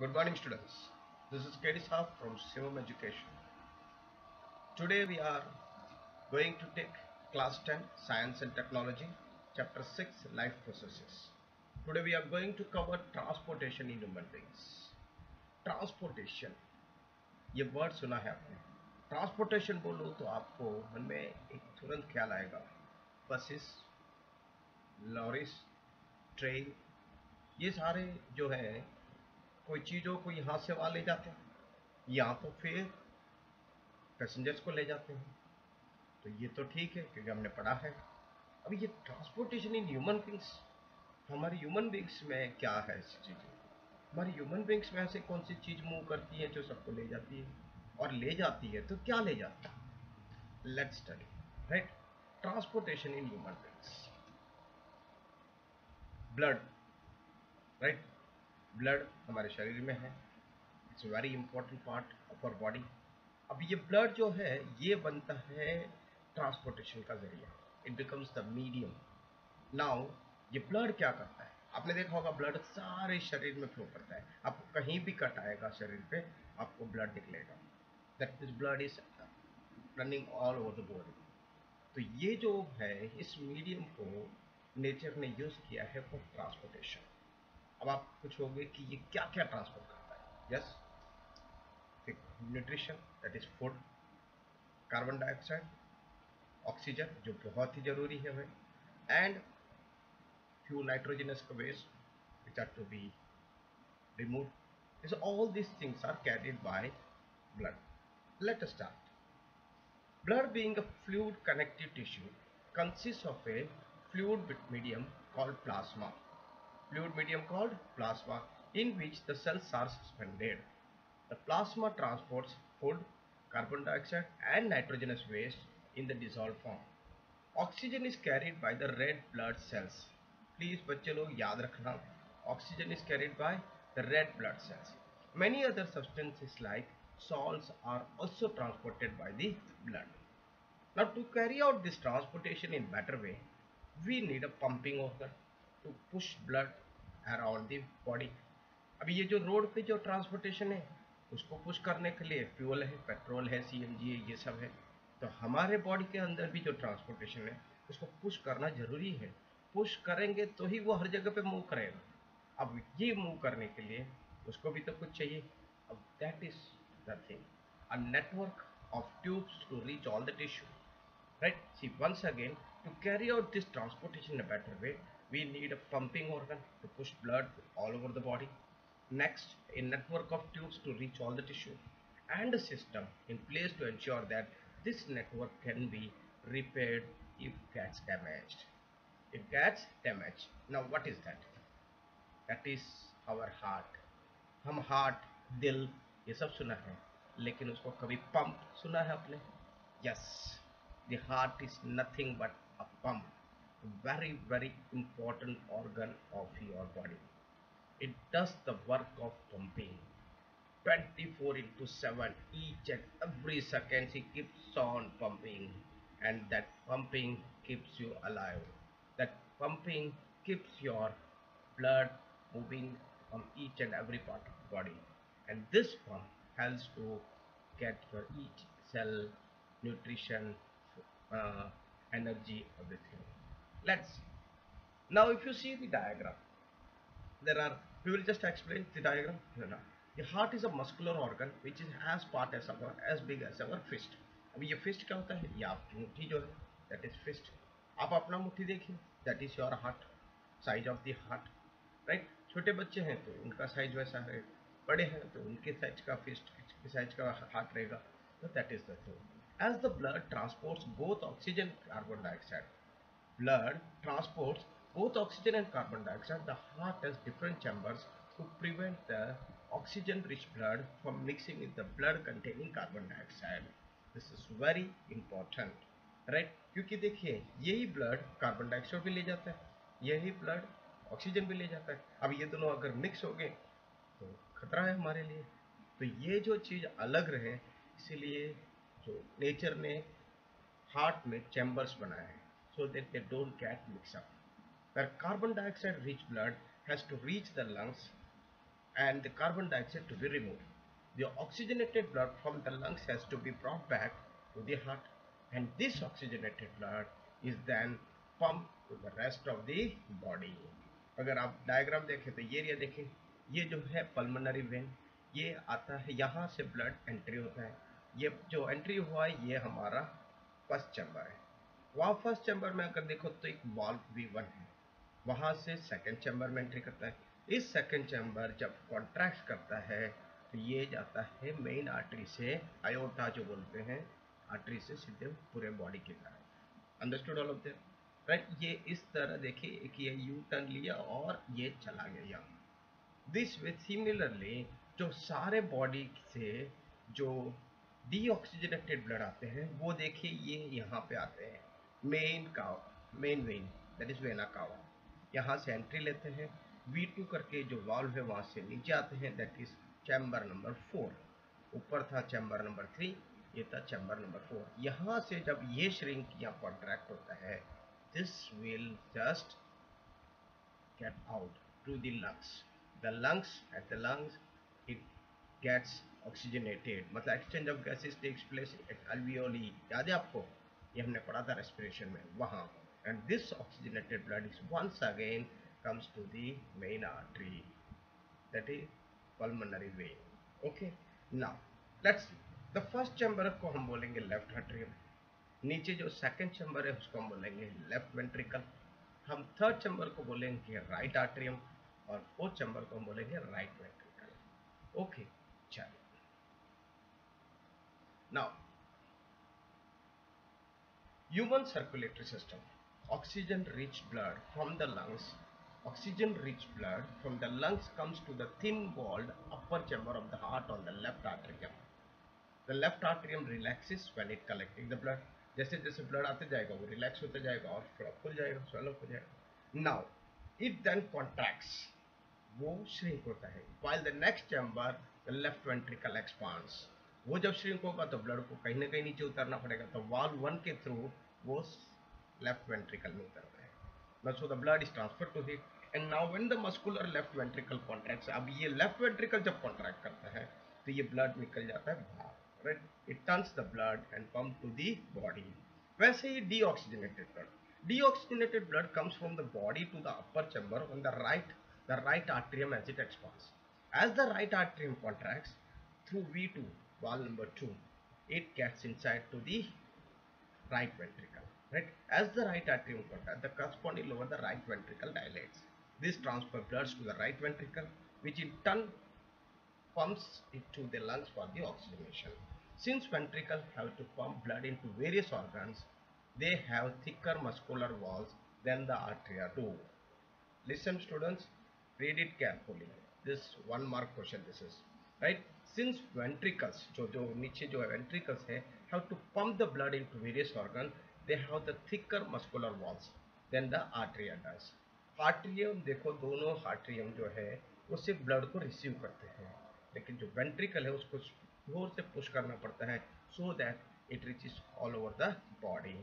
Good morning students. This is K.D. Saab from Sivam Education. Today we are going to take class 10 Science and Technology chapter 6 Life Processes. Today we are going to cover transportation in human beings. Transportation ये word सुना है आपने transportation बोलो तो आपको मन में एक तुरंत ख्याल आएगा बसेस लॉरीज ट्रेन ये सारे जो है कोई चीज़ों को यहाँ से वहाँ ले जाते हैं, या तो फिर पैसेंजर्स को ले जाते हैं। तो ये तो ठीक है, क्योंकि हमने पढ़ा है। अब ये ट्रांसपोर्टेशन इन ह्यूमन बींग्स हमारी ह्यूमन बींग्स में क्या है ऐसी चीज़ें हमारी ह्यूमन बींग्स में ऐसे कौन सी चीज़ मूव करती है जो सबको ले जाती है? और ले जाती है तो क्या ले जाती है? Let study right transportation in human beings blood right blood हमारे शरीर में है। It's very important part of our body अब ये ब्लड जो है, ये बनता है ट्रांसपोर्टेशन का ज़रिया it becomes the medium now ये ब्लड क्या करता है? आपने देखा होगा ब्लड सारे शरीर में फ्लो करता है। आपको कहीं भी कट आएगा शरीर पे, आपको ब्लड निकलेगा। That is blood is running all over the body तो ये जो है, इस मीडियम को नेचर ने यूज़ किया है फॉर ट्रांसपोर्टेशन अब आप पूछोगे कि ये क्या क्या ट्रांसपोर्ट करता है। Yes nutrition that is food carbon dioxide oxygen जो बहुत ही ज़रूरी है हमें एंड फ्यू नाइट्रोजनस का waste which are to be remove is all this things are carried by blood let us start blood being a fluid connective tissue consist of a fluid medium called plasma Fluid medium called plasma in which the cells are suspended. The plasma transports food, carbon dioxide and nitrogenous waste in the dissolved form. Oxygen is carried by the red blood cells please बच्चे लोग याद रखना oxygen is carried by the red blood cells many other substances like salts are also transported by the blood now to carry out this transportation in better way we need a pumping organ to push blood around the body. अभी ये जो road पे जो transportation है, उसको push करने के लिए फ्यूल है पेट्रोल है सीएनजी है, ये सब है। तो हमारे बॉडी के अंदर भी जो ट्रांसपोर्टेशन है, उसको पुश करना ज़रूरी है। पुश करेंगे तो ही वो हर जगह पे मूव करेगा। अब ये मूव करने के लिए उसको भी तो कुछ चाहिए। अब that is the thing a network of tubes to reach all the tissue right? See, once again, to carry out this transportation in a better way we need a pumping organ to push blood all over the body next a network of tubes to reach all the tissue and a system in place to ensure that this network can be repaired if gets damaged it gets damaged now what is that that is our heart हम heart दिल ये सब सुना है लेकिन उसको कभी pump सुना है आपने yes the heart is nothing but a pump very very important organ of your body. It does the work of pumping. 24 into 7 each and every second it keeps on pumping. And that pumping keeps you alive. That pumping keeps your blood moving from each and every part of the body. And this pump helps to get your each cell nutrition uh, energy everything let's now if you see the diagram there are we will just explain the diagram no, no. the heart is a muscular organ which is as part as our as big as our fist. अभी ये fist क्या होता है? ये आपकी मुट्ठी जो है दैट इज़ फिस्ट आप अपना मुट्ठी देखिए that is your heart size of the heart right छोटे बच्चे हैं तो उनका साइज़ वैसा है बड़े हैं तो उनके साइज़ का फिस्ट के साइज़ का हार्ट रहेगा तो that is the age the blood transports both oxygen carbon dioxide blood transports both oxygen and carbon dioxide the heart has different chambers to prevent the oxygen rich blood from mixing with the blood containing carbon dioxide this is very important right? क्योंकि देखिए यही blood carbon dioxide भी ले जाता है यही blood oxygen भी ले जाता है अब ये दोनों अगर मिक्स हो गए तो खतरा है हमारे लिए तो ये जो चीज़ अलग रहे इसीलिए जो नेचर ने हार्ट में चैम्बर्स बनाए हैं so that they don't get mixed up. Where carbon dioxide rich blood has to reach the lungs and the carbon dioxide to be removed. The oxygenated blood from the lungs has to be brought back to the heart and this oxygenated blood is then pumped to the rest of the body. अगर आप diagram देखें तो ये area देखें ये जो है pulmonary vein ये आता है यहाँ से ब्लड एंट्री होता है ये जो एंट्री हुआ है ये हमारा फ़र्स्ट चैम्बर है वहाँ फ़र्स्ट चैम्बर में अगर देखो तो एक वॉल्व भी वन है। वहाँ से सेकंड चैम्बर में एंट्री करता है। इस सेकंड चैम्बर जब कॉन्ट्रैक्ट करता है तो ये जाता है मेन आर्टरी से आयोटा जो बोलते हैं आर्टरी से सीधे पूरे बॉडी के तरह understood all of them right ये इस तरह देखिए कि ये यू टर्न लिया और ये चला गया। यहाँ दिस वे सिमिलरली जो सारे बॉडी से जो डीऑक्सीजनेटेड ब्लड आते हैं, वो देखिए ये यहाँ पे आते हैं। Main cava main vein that is vena cava यहाँ से एंट्री लेते हैं। V2 करके जो वाल्व है, वहाँ से नीचे आते हैं। That is chamber number four ऊपर था चैम्बर नंबर थ्री ये था चैम्बर नंबर फोर यहाँ से जब ये श्रिंक या कॉन्ट्रैक्ट होता है this will just get out to the lungs. The lungs, at the lungs, it gets oxygenated. मतलब exchange of gases takes place at alveoli. याद है आपको? ये हमने पढ़ा था रेस्पिरेशन में, वहाँ। And this oxygenated blood is once again comes to the main artery that is pulmonary vein okay ना लेट्स द फ़र्स्ट चैम्बर को हम बोलेंगे लेफ़्ट आर्ट्रियम नीचे जो सेकेंड चैम्बर है, उसको हम बोलेंगे लेफ़्ट वेंट्रिकल हम थर्ड चैम्बर को बोलेंगे राइट आर्ट्रियम और फोर्थ चैम्बर को हम बोलेंगे राइट वेंट्रिकल ओके चलो now human circulatory system oxygen rich blood from the lungs oxygen rich blood from the lungs comes to the thin walled upper chamber of the heart on the left atrium the left atrium relaxes when it collecting the blood जैसे जैसे blood आते जाएगा, वो relax होते जाएगा और थोड़ा खुल जाएगा स्वेलअप हो जाएगा. नाउ इट देन कॉन्ट्रैक्ट्स वो श्रिंक होता है while the next chamber the left ventricle expands वो जब श्रिंक होगा तो ब्लड को कहीं ना कहीं नीचे उतरना पड़ेगा तो वाल वन के थ्रू वो लेफ़्ट वेंट्रिकल में उतर रहे हैं। So the blood is transfer to it and now when the muscular left ventricle contract अब ये लेफ़्ट वेंट्रिकल जब कॉन्ट्रैक्ट करता है तो ये ब्लड निकल जाता है बाहर। Right it turns the blood and come to the body वैसे ही deoxygenated blood deoxygenated blood comes from the body to the upper chamber on the right the right atrium as it expands as the right atrium contract through we to valve number 2 it gets inside to the right ventricle right as the right atrium contracts the corresponding lower the right ventricle dilates this transfer blood to the right ventricle which in turn pumps it to the lungs for the oxygenation. Since ventricles have to pump blood into various organs, they have thicker muscular walls than the arteria do. Listen students, read it carefully. This one mark question this is. Right? Since ventricles, जो जो नीचे जो ventricles है, have to pump the blood into various organs, they have the thicker muscular walls than the arteria does. Arterium देखो दोनों arterium जो है वो सिर्फ़ ब्लड को रिसीव करते हैं लेकिन जो वेंट्रिकल है उसको ज़ोर से पुश करना पड़ता है so that it reaches all over the body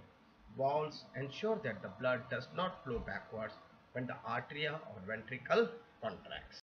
walls ensure that the blood does not flow backwards when the arteria or ventricle contracts